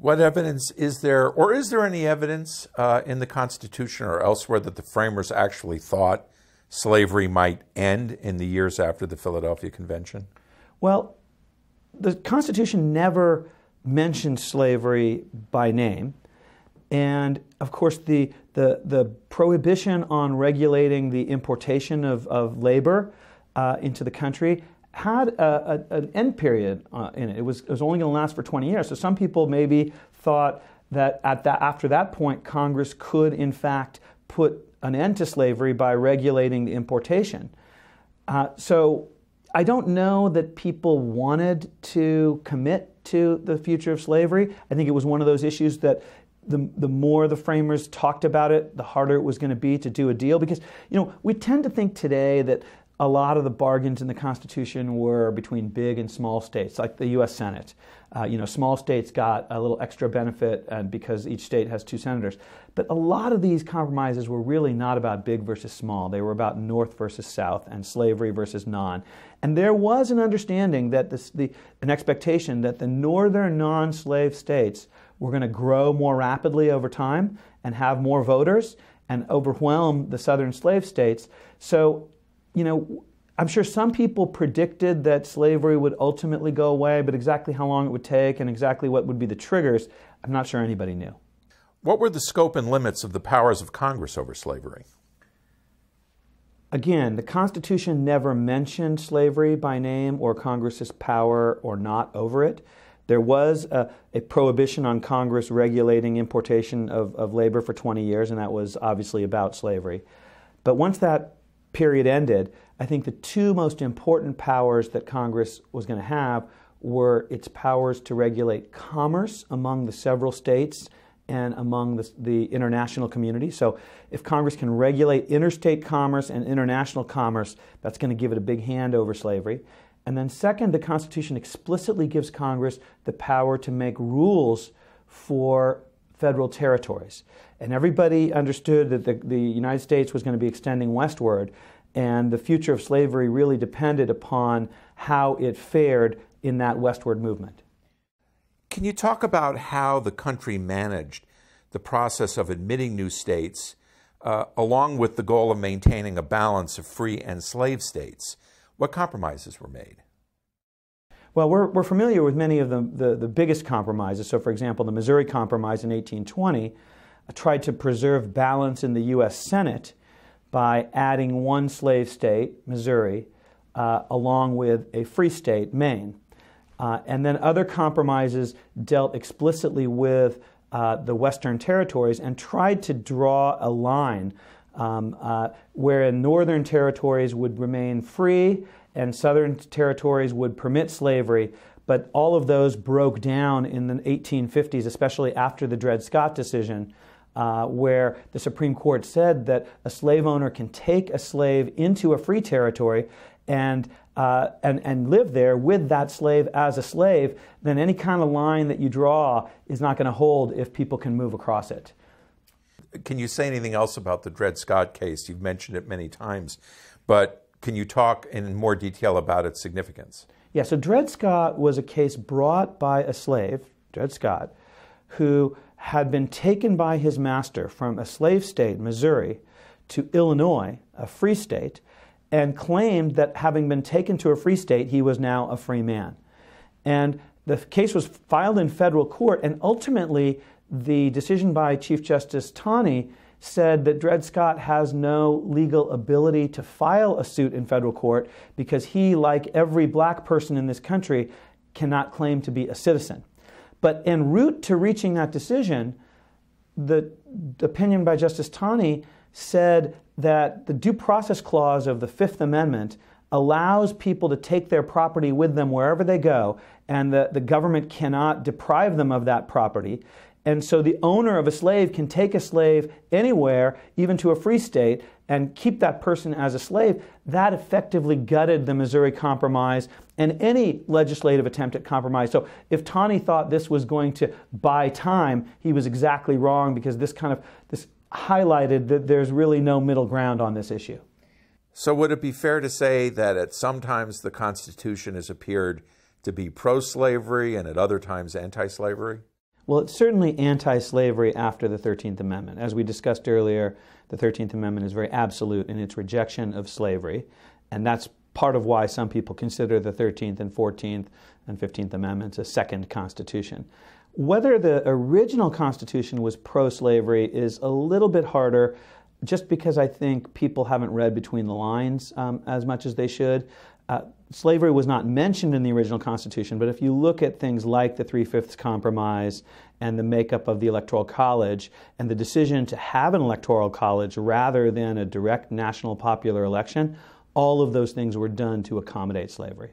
What evidence is there, or is there any evidence uh, in the Constitution or elsewhere that the framers actually thought slavery might end in the years after the Philadelphia Convention? Well, the Constitution never mentioned slavery by name. And of course, the, the, the prohibition on regulating the importation of, of labor uh, into the country had a, a, an end period uh, in it. It was, it was only going to last for 20 years. So some people maybe thought that, at that after that point, Congress could, in fact, put an end to slavery by regulating the importation. Uh, so I don't know that people wanted to commit to the future of slavery. I think it was one of those issues that the, the more the framers talked about it, the harder it was going to be to do a deal. Because, you know, we tend to think today that a lot of the bargains in the Constitution were between big and small states, like the U.S. Senate. Uh, you know, small states got a little extra benefit uh, because each state has two senators. But a lot of these compromises were really not about big versus small. They were about North versus South and slavery versus non. And there was an understanding that this, the, an expectation that the northern non-slave states were going to grow more rapidly over time and have more voters and overwhelm the southern slave states. So, you know, I'm sure some people predicted that slavery would ultimately go away, but exactly how long it would take and exactly what would be the triggers, I'm not sure anybody knew. What were the scope and limits of the powers of Congress over slavery? Again, the Constitution never mentioned slavery by name or Congress's power or not over it. There was a, a, prohibition on Congress regulating importation of, of labor for 20 years, and that was obviously about slavery. But once that period ended, I think the two most important powers that Congress was going to have were its powers to regulate commerce among the several states and among the, the, international community. So, if Congress can regulate interstate commerce and international commerce, that's going to give it a big hand over slavery. And then, second, the Constitution explicitly gives Congress the power to make rules for federal territories. And everybody understood that the, the United States was going to be extending westward, and the future of slavery really depended upon how it fared in that westward movement. Can you talk about how the country managed the process of admitting new states, uh, along with the goal of maintaining a balance of free and slave states? What compromises were made? Well, we're, we're familiar with many of the, the, the, biggest compromises. So, for example, the Missouri Compromise in 1820 tried to preserve balance in the U.S. Senate by adding one slave state, Missouri, uh, along with a free state, Maine. Uh, and then other compromises dealt explicitly with uh, the Western territories and tried to draw a line um, uh, wherein northern territories would remain free and southern territories would permit slavery. But all of those broke down in the 1850s, especially after the Dred Scott decision, uh, where the Supreme Court said that a slave owner can take a slave into a free territory and, uh, and, and live there with that slave as a slave, then any kind of line that you draw is not going to hold if people can move across it. Can you say anything else about the Dred Scott case? You've mentioned it many times, but can you talk in more detail about its significance? Yeah, so Dred Scott was a case brought by a slave, Dred Scott, who had been taken by his master from a slave state, Missouri, to Illinois, a free state, and claimed that having been taken to a free state, he was now a free man. And the case was filed in federal court, and ultimately the decision by Chief Justice Taney said that Dred Scott has no legal ability to file a suit in federal court because he, like every black person in this country, cannot claim to be a citizen. But en route to reaching that decision, the opinion by Justice Taney said that the due process clause of the Fifth Amendment allows people to take their property with them wherever they go, and the, the government cannot deprive them of that property. And so the owner of a slave can take a slave anywhere, even to a free state, and keep that person as a slave. That effectively gutted the Missouri Compromise and any legislative attempt at compromise. So if Taney thought this was going to buy time, he was exactly wrong because this kind of this highlighted that there's really no middle ground on this issue. So would it be fair to say that at some times the Constitution has appeared to be pro-slavery and at other times anti-slavery? Well, it's certainly anti slavery after the 13th Amendment. As we discussed earlier, the 13th Amendment is very absolute in its rejection of slavery, and that's part of why some people consider the 13th and 14th and 15th Amendments a second constitution. Whether the original Constitution was pro slavery is a little bit harder just because I think people haven't read between the lines um, as much as they should. Uh, slavery was not mentioned in the original Constitution, but if you look at things like the Three Fifths Compromise and the makeup of the Electoral College and the decision to have an Electoral College rather than a direct national popular election, all of those things were done to accommodate slavery.